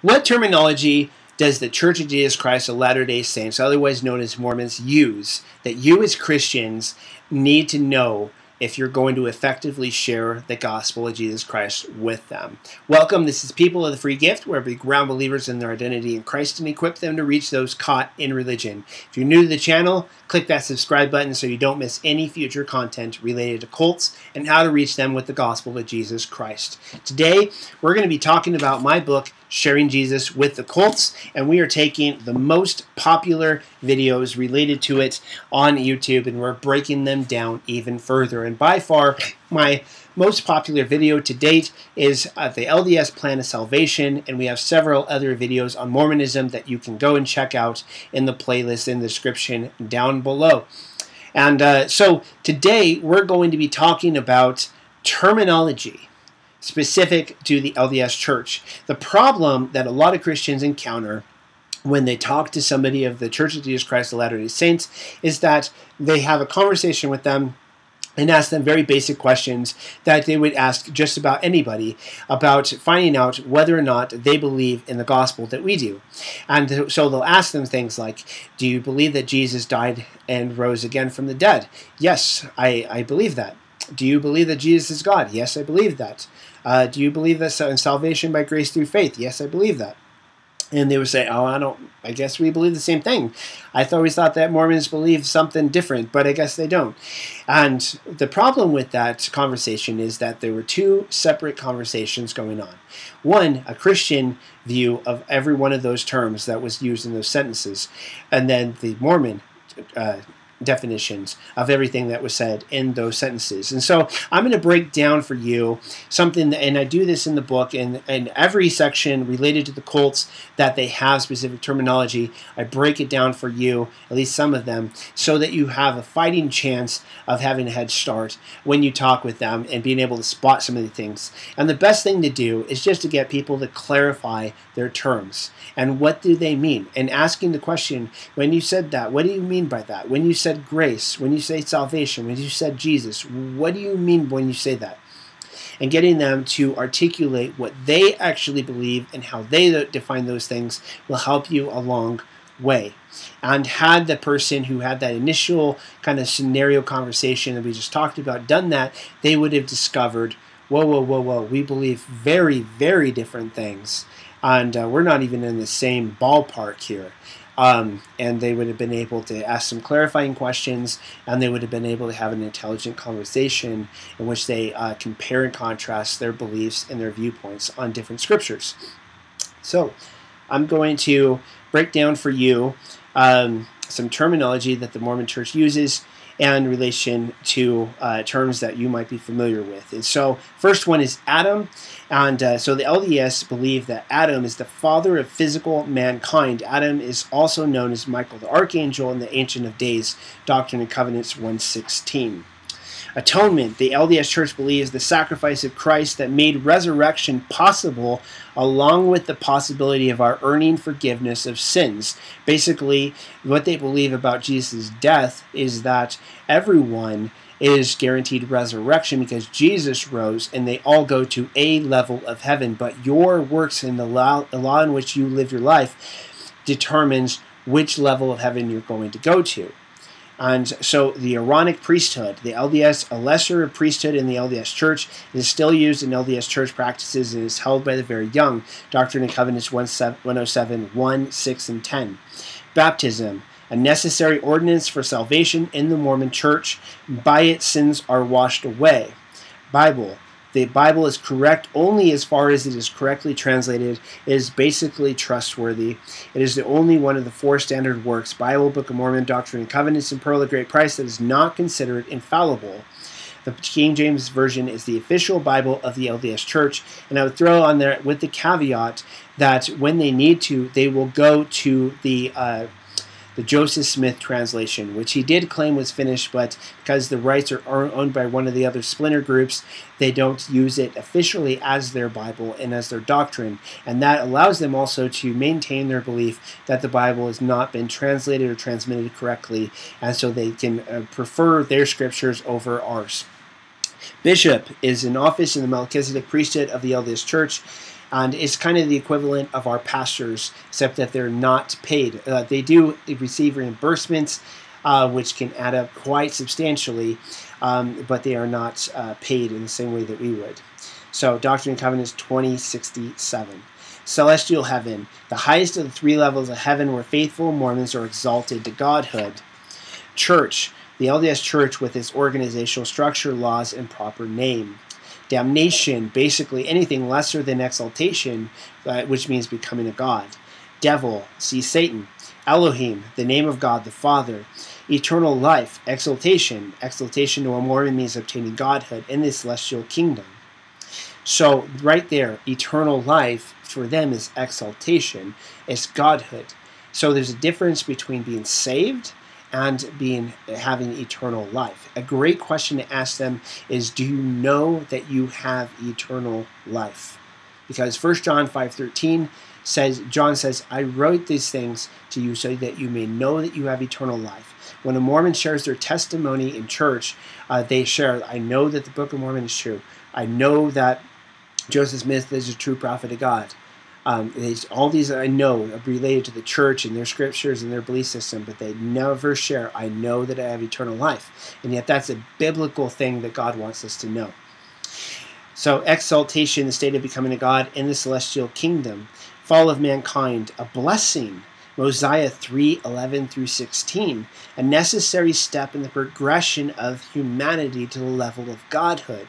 What terminology does the Church of Jesus Christ of Latter day Saints, otherwise known as Mormons, use that you as Christians need to know if you're going to effectively share the gospel of Jesus Christ with them. Welcome. This is People of the Free Gift, where we ground believers in their identity in Christ and equip them to reach those caught in religion. If you're new to the channel, click that subscribe button so you don't miss any future content related to cults and how to reach them with the gospel of Jesus Christ. Today, we're going to be talking about my book, Sharing Jesus with the Cults, and we are taking the most popular videos related to it on YouTube and we're breaking them down even further. And by far, my most popular video to date is uh, the LDS Plan of Salvation, and we have several other videos on Mormonism that you can go and check out in the playlist in the description down below. And uh, so today we're going to be talking about terminology specific to the LDS Church. The problem that a lot of Christians encounter when they talk to somebody of the Church of Jesus Christ of Latter day Saints is that they have a conversation with them and ask them very basic questions that they would ask just about anybody about finding out whether or not they believe in the gospel that we do. And so they'll ask them things like, Do you believe that Jesus died and rose again from the dead? Yes, I, I believe that. Do you believe that Jesus is God? Yes, I believe that. Uh, do you believe that in salvation by grace through faith? Yes, I believe that. And they would say, "Oh, I don't. I guess we believe the same thing." I always thought that Mormons believe something different, but I guess they don't. And the problem with that conversation is that there were two separate conversations going on. One, a Christian view of every one of those terms that was used in those sentences, and then the Mormon uh, definitions of everything that was said in those sentences. And so I'm going to break down for you something, and I do this in the book, and in every section related to the cults that they have specific terminology, I break it down for you, at least some of them, so that you have a fighting chance of having a head start when you talk with them and being able to spot some of the things. And the best thing to do is just to get people to clarify their terms and what do they mean and asking the question when you said that what do you mean by that when you said said grace, when you say salvation, when you said Jesus, what do you mean when you say that? And getting them to articulate what they actually believe and how they define those things will help you along way. And had the person who had that initial kind of scenario conversation that we just talked about done that, they would have discovered, whoa, whoa, whoa, whoa, we believe very, very different things. And uh, we're not even in the same ballpark here. Um, and they would have been able to ask some clarifying questions, and they would have been able to have an intelligent conversation in which they uh, compare and contrast their beliefs and their viewpoints on different scriptures. So, I'm going to break down for you um, some terminology that the Mormon Church uses and relation to uh, terms that you might be familiar with. And so, first one is Adam. And uh, so the LDS believe that Adam is the father of physical mankind. Adam is also known as Michael the Archangel in the Ancient of Days, Doctrine and Covenants 116. Atonement. The LDS Church believes the sacrifice of Christ that made resurrection possible, along with the possibility of our earning forgiveness of sins. Basically, what they believe about Jesus' death is that everyone is guaranteed resurrection because Jesus rose and they all go to a level of heaven. But your works and the law, the law in which you live your life determines which level of heaven you're going to go to. And so the Aaronic priesthood, the LDS, a lesser priesthood in the LDS Church, is still used in LDS Church practices and is held by the very young. Doctrine and Covenants 107, 1, 6, and 10. Baptism, a necessary ordinance for salvation in the Mormon Church. By it, sins are washed away. Bible, the Bible is correct only as far as it is correctly translated. It is basically trustworthy. It is the only one of the four standard works Bible, Book of Mormon, Doctrine and Covenants, and Pearl of Great Price that is not considered infallible. The King James Version is the official Bible of the LDS Church, and I would throw on there with the caveat that when they need to, they will go to the uh, the Joseph Smith translation, which he did claim was finished, but because the rights are owned by one of the other splinter groups, they don't use it officially as their Bible and as their doctrine. And that allows them also to maintain their belief that the Bible has not been translated or transmitted correctly, and so they can uh, prefer their scriptures over ours. Bishop is an office in the Melchizedek priesthood of the LDS Church And it's kind of the equivalent of our pastors, except that they're not paid. Uh, they do receive reimbursements, uh, which can add up quite substantially, um, but they are not uh, paid in the same way that we would. So, Doctrine and Covenants 2067. Celestial heaven, the highest of the three levels of heaven where faithful Mormons are exalted to godhood. Church, the LDS Church with its organizational structure, laws, and proper name. Damnation, basically anything lesser than exaltation, uh, which means becoming a god. Devil, see Satan. Elohim, the name of God the Father. Eternal life, exaltation. Exaltation to Mormon means obtaining godhood in the celestial kingdom. So, right there, eternal life for them is exaltation, it's godhood. So, there's a difference between being saved and being having eternal life. A great question to ask them is do you know that you have eternal life? Because 1 John 5:13 says John says, "I wrote these things to you so that you may know that you have eternal life." When a Mormon shares their testimony in church, uh, they share, "I know that the Book of Mormon is true. I know that Joseph Smith is a true prophet of God." Um, all these I know are related to the church and their scriptures and their belief system, but they never share, I know that I have eternal life. And yet that's a biblical thing that God wants us to know. So, exaltation, the state of becoming a God in the celestial kingdom, fall of mankind, a blessing. Mosiah 3 11 through 16, a necessary step in the progression of humanity to the level of godhood.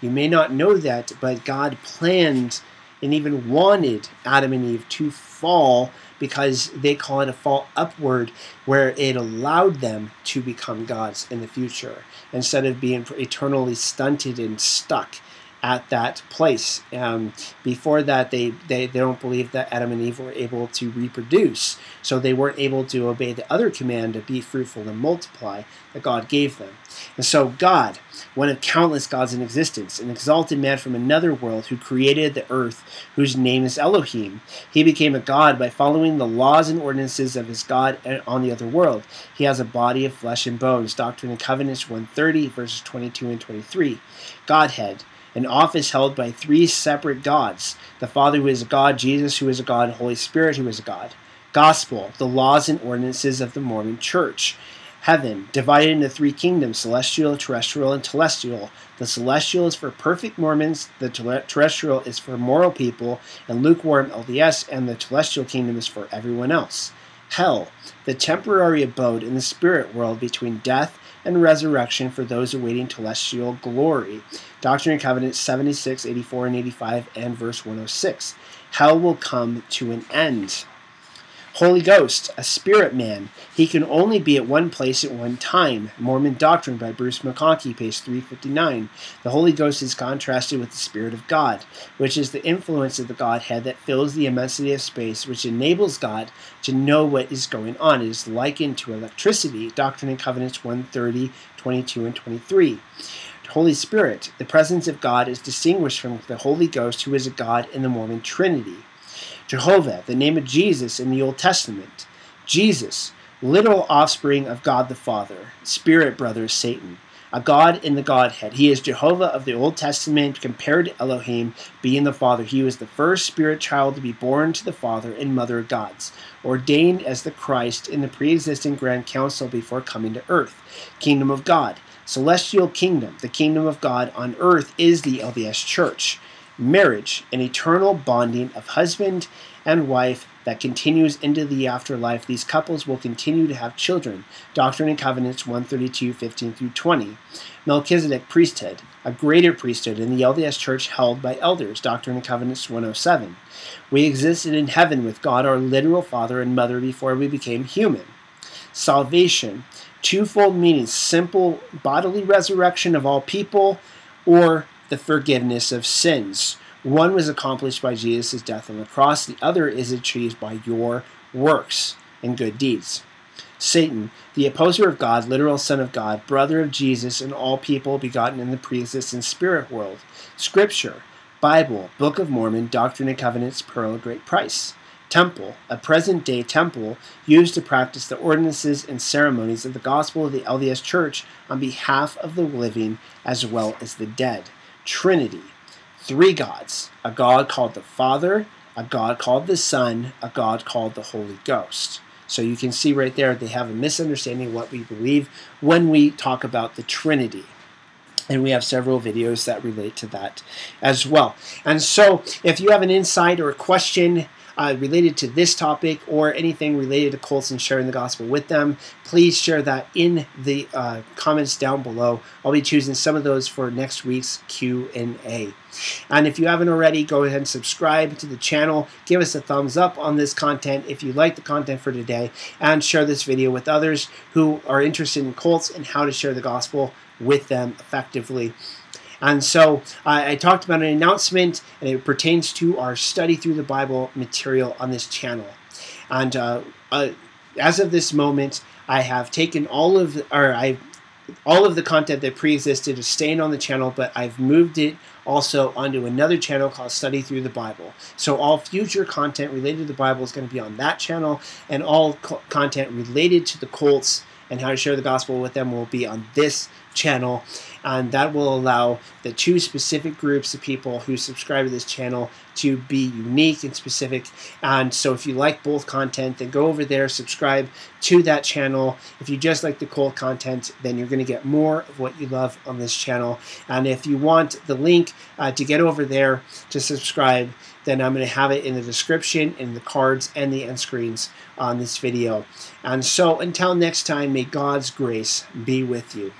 You may not know that, but God planned and even wanted Adam and Eve to fall because they call it a fall upward, where it allowed them to become gods in the future instead of being eternally stunted and stuck at that place. Um, before that, they, they, they don't believe that Adam and Eve were able to reproduce, so they weren't able to obey the other command to be fruitful and multiply that God gave them. And so, God, one of countless gods in existence, an exalted man from another world who created the earth, whose name is Elohim, he became a god by following the laws and ordinances of his God on the other world. He has a body of flesh and bones. Doctrine and Covenants 130, verses 22 and 23. Godhead an office held by three separate gods the Father, who is a God, Jesus, who is a God, Holy Spirit, who is a God. Gospel, the laws and ordinances of the Mormon Church. Heaven, divided into three kingdoms celestial, terrestrial, and telestial. The celestial is for perfect Mormons, the terrestrial is for moral people and lukewarm LDS, and the celestial kingdom is for everyone else. Hell, the temporary abode in the spirit world between death and resurrection for those awaiting celestial glory. Doctrine and Covenants 76, 84, and 85, and verse 106. Hell will come to an end. Holy Ghost, a spirit man. He can only be at one place at one time. Mormon Doctrine by Bruce McConkie, page 359. The Holy Ghost is contrasted with the Spirit of God, which is the influence of the Godhead that fills the immensity of space, which enables God to know what is going on. It is likened to electricity. Doctrine and Covenants 130, 22, and 23. Holy Spirit, the presence of God is distinguished from the Holy Ghost, who is a God in the Mormon Trinity. Jehovah, the name of Jesus in the Old Testament. Jesus, literal offspring of God the Father, spirit brother Satan, a God in the Godhead. He is Jehovah of the Old Testament compared to Elohim, being the Father. He was the first spirit child to be born to the Father and Mother of gods, ordained as the Christ in the pre existing Grand Council before coming to earth. Kingdom of God, celestial kingdom, the kingdom of God on earth is the LDS Church marriage, an eternal bonding of husband and wife that continues into the afterlife. These couples will continue to have children. Doctrine and Covenants 132, 15 through 20. Melchizedek priesthood, a greater priesthood in the LDS Church held by elders. Doctrine and Covenants 107. We existed in heaven with God, our literal father and mother, before we became human. Salvation, twofold meaning simple bodily resurrection of all people, or the forgiveness of sins. One was accomplished by Jesus' death on the cross, the other is achieved by your works and good deeds. Satan, the opposer of God, literal Son of God, brother of Jesus and all people begotten in the pre existent spirit world. Scripture, Bible, Book of Mormon, Doctrine and Covenants, Pearl of Great Price. Temple, a present day temple used to practice the ordinances and ceremonies of the gospel of the LDS Church on behalf of the living as well as the dead. Trinity, three gods a God called the Father, a God called the Son, a God called the Holy Ghost. So you can see right there they have a misunderstanding of what we believe when we talk about the Trinity. And we have several videos that relate to that as well. And so if you have an insight or a question, uh, related to this topic or anything related to cults and sharing the gospel with them, please share that in the uh, comments down below. I'll be choosing some of those for next week's Q&A. And if you haven't already, go ahead and subscribe to the channel. Give us a thumbs up on this content if you like the content for today, and share this video with others who are interested in cults and how to share the gospel with them effectively. And so I talked about an announcement, and it pertains to our study through the Bible material on this channel. And uh, uh, as of this moment, I have taken all of, or I, all of the content that pre-existed is staying on the channel, but I've moved it also onto another channel called Study Through the Bible. So all future content related to the Bible is going to be on that channel, and all co content related to the cults and how to share the gospel with them will be on this channel and that will allow the two specific groups of people who subscribe to this channel to be unique and specific and so if you like both content then go over there subscribe to that channel if you just like the cult content then you're going to get more of what you love on this channel and if you want the link uh, to get over there to subscribe then I'm going to have it in the description, in the cards, and the end screens on this video. And so until next time, may God's grace be with you.